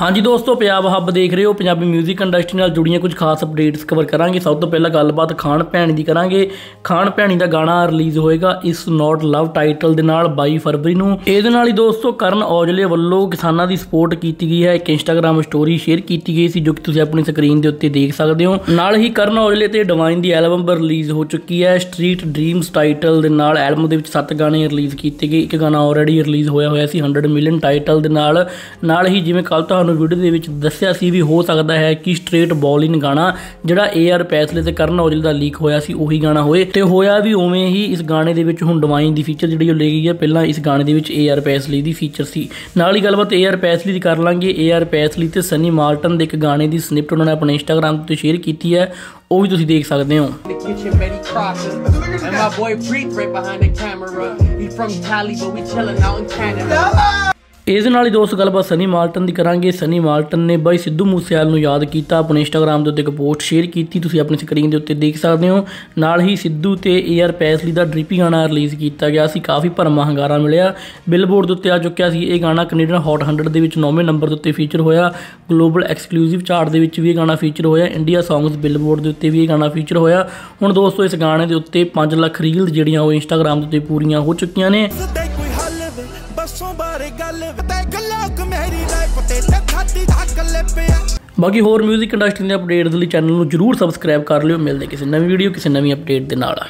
ਹਾਂਜੀ ਦੋਸਤੋ, ਪੰਜਾਬ ਹੱਬ ਦੇਖ ਰਹੇ ਹੋ। ਪੰਜਾਬੀ 뮤직 ਇੰਡਸਟਰੀ ਨਾਲ ਜੁੜੀਆਂ ਕੁਝ ਖਾਸ ਅਪਡੇਟਸ ਕਵਰ ਕਰਾਂਗੇ। ਸਭ ਤੋਂ ਪਹਿਲਾਂ ਗੱਲਬਾਤ ਖਾਨ ਭੈਣੀ ਦੀ ਕਰਾਂਗੇ। ਖਾਨ ਭੈਣੀ ਦਾ ਗਾਣਾ ਰਿਲੀਜ਼ ਹੋਏਗਾ ਇਸ ਨਾਟ ਲਵ ਟਾਈਟਲ ਦੇ ਨਾਲ 22 ਫਰਵਰੀ ਨੂੰ। ਇਹਦੇ ਨਾਲ ਹੀ ਦੋਸਤੋ, ਕਰਨ ਔਜਲੇ ਵੱਲੋਂ ਕਿਸਾਨਾਂ ਦੀ ਸਪੋਰਟ ਕੀਤੀ ਗਈ ਹੈ। ਇੱਕ ਇੰਸਟਾਗ੍ਰam ਸਟੋਰੀ ਸ਼ੇਅਰ ਕੀਤੀ ਗਈ ਸੀ, ਜੋ ਕਿ ਤੁਸੀਂ ਆਪਣੀ ਸਕਰੀਨ ਦੇ ਉੱਤੇ ਦੇਖ ਸਕਦੇ ਹੋ। ਨਾਲ ਹੀ ਕਰਨ ਔਜਲੇ ਤੇ ਡਿਵਾਈਨ ਦੀ ਐਲਬਮ ਰਿਲੀਜ਼ ਹੋ ਚੁੱਕੀ ਹੈ। ਸਟਰੀਟ ਡ੍ਰੀਮਸ ਟਾਈਟਲ ਦੇ ਨਾਲ ਐਲਬਮ ਦੇ ਵਿੱਚ 7 ਗਾਣੇ ਰਿਲੀਜ਼ ਕੀਤੇ ਗਏ। ਇੱਕ ਗਾਣਾ ਆਲਰੇਡੀ ਰਿਲੀਜ਼ ਹੋਇਆ ਹੋਇਆ ਸੀ 100 ਮਿਲੀਅਨ ਟਾਈਟਲ ਦੇ ਨਾਲ। ਨਾਲ ਹੀ ਜਿਵੇਂ ਕੱਲ ਤੁਹਾਨੂੰ ਵੀਡੀਓ ਦੇ ਵਿੱਚ ਦੱਸਿਆ ਸੀ ਵੀ ਹੋ ਸਕਦਾ ਹੈ ਕਿ ਸਟ੍ਰੇਟ ਬੋਲਿੰਗ ਗਾਣਾ ਜਿਹੜਾ ਏਆਰ ਪੈਸਲੇ ਤੇ ਕਰਨ ਔਜਲ ਦਾ ਲੀਕ ਹੋਇਆ ਸੀ ਉਹੀ ਗਾਣਾ ਹੋਏ ਤੇ ਹੋਇਆ ਵੀ ਉਵੇਂ ਹੀ ਇਸ ਗਾਣੇ ਦੇ ਵਿੱਚ ਹੁਣ ਡਿਵਾਈਨ ਦੀ ਫੀਚਰ ਜਿਹੜੀ ਉਹ ਲੈ ਗਈ ਹੈ ਪਹਿਲਾਂ ਇਸ ਗਾਣੇ ਦੇ ਵਿੱਚ ਏਆਰ ਪੈਸਲੀ ਦੀ ਫੀਚਰ ਸੀ ਨਾਲ ਹੀ ਗੱਲਬਾਤ ਏਆਰ ਪੈਸਲੀ ਦੀ ਕਰ ਲਾਂਗੇ ਏਆਰ ਪੈਸਲੀ ਤੇ ਸਨੀ ਮਾਰਟਨ ਦੇ ਇੱਕ ਗਾਣੇ ਦੀ ਸਨਿਪਟ ਉਹਨਾਂ ਨੇ ਆਪਣੇ ਇੰਸਟਾਗ੍ਰam ਤੇ ਸ਼ੇਅਰ ਕੀਤੀ ਹੈ ਉਹ ਵੀ ਤੁਸੀਂ ਦੇਖ ਸਕਦੇ ਹੋ the kitchen, Betty Crocker. And my boy Preet right behind the camera. He from Cali, but we chilling out in Canada. ਇਸ ਨਾਲ ਹੀ ਦੋਸਤ, ਗੱਲਬਾਤ ਸਨੀ ਮਾਲਟਨ ਦੀ ਕਰਾਂਗੇ। ਸਨੀ ਮਾਲਟਨ ਨੇ ਬਾਈ ਸਿੱਧੂ ਮੂਸੇਵਾਲ ਨੂੰ ਯਾਦ ਕੀਤਾ, ਆਪਣੇ ਇੰਸਟਾਗ੍ਰam ਦੇ ਉੱਤੇ ਇੱਕ ਪੋਸਟ ਸ਼ੇਅਰ ਕੀਤੀ। ਤੁਸੀਂ ਆਪਣੀ ਸਕਰੀਨ ਦੇ ਉੱਤੇ ਦੇਖ ਸਕਦੇ ਹੋ। ਨਾਲ ਹੀ ਸਿੱਧੂ ਤੇ ਏਆਰ ਪੈਸਲੀ ਦਾ ਡ੍ਰਿਪੀ ਗਾਣਾ ਰਿਲੀਜ਼ ਕੀਤਾ ਗਿਆ ਸੀ। ਕਾਫੀ ਭਰਮਾ ਹੰਗਾਰਾ ਮਿਲਿਆ। ਬਿਲਬੋਰਡ ਦੇ ਉੱਤੇ ਆ ਚੁੱਕਿਆ ਸੀ ਇਹ ਗਾਣਾ। ਕੈਨੇਡੀਅਨ ਹੌਟ 100 ਦੇ ਵਿੱਚ 9ਵੇਂ ਨੰਬਰ ਦੇ ਉੱਤੇ ਫੀਚਰ ਹੋਇਆ। ਗਲੋਬਲ ਐਕਸਕਲੂਸਿਵ ਚਾਰਟ ਦੇ ਵਿੱਚ ਵੀ ਇਹ ਗਾਣਾ ਫੀਚਰ ਹੋਇਆ। ਇੰਡੀਆ ਸੌਂਗਸ ਬਿਲਬੋਰਡ ਦੇ ਉੱਤੇ ਵੀ ਇਹ ਗਾਣਾ ਫੀਚਰ ਹੋਇਆ। ਹੁਣ ਦੋਸਤੋ, ਇਸ ਗਾਣੇ ਦੇ ਉੱਤੇ 5 ਲੱਖ ਰੀਲਸ ਜਿਹੜੀਆਂ ਉਹ ਇੰਸਟਾਗ੍ਰam ਦੇ ਉੱਤੇ ਪੂਰੀਆਂ ਹੋ ਚੁੱਕੀਆਂ ਨੇ। ਗੱਲ ਵੇ ਤੇ ਮੇਰੀ ਲਾਈਫ ਤੇ ਖਾਤੀ ਧੱਕ ਲੈ ਪਿਆ ਬਾਕੀ ਹੋਰ 뮤직 ਇੰਡਸਟਰੀ ਦੇ ਅਪਡੇਟਸ ਲਈ ਚੈਨਲ ਨੂੰ ਜਰੂਰ ਸਬਸਕ੍ਰਾਈਬ ਕਰ ਲਿਓ। ਮਿਲਦੇ ਕਿਸੇ ਨਵੀਂ ਵੀਡੀਓ ਕਿਸੇ ਨਵੀਂ ਅਪਡੇਟ ਦੇ ਨਾਲ।